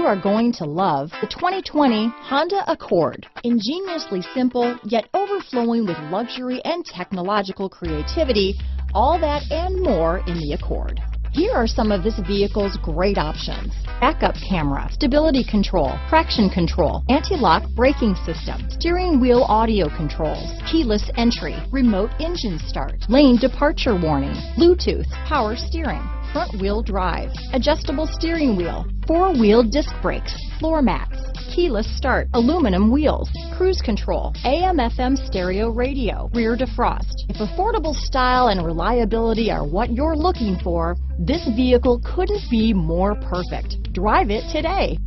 you are going to love the 2020 Honda Accord. Ingeniously simple, yet overflowing with luxury and technological creativity, all that and more in the Accord. Here are some of this vehicle's great options. Backup camera, stability control, traction control, anti-lock braking system, steering wheel audio controls, keyless entry, remote engine start, lane departure warning, Bluetooth, power steering, front wheel drive, adjustable steering wheel, four wheel disc brakes, floor mats, keyless start, aluminum wheels, cruise control, AM FM stereo radio, rear defrost. If affordable style and reliability are what you're looking for, this vehicle couldn't be more perfect. Drive it today.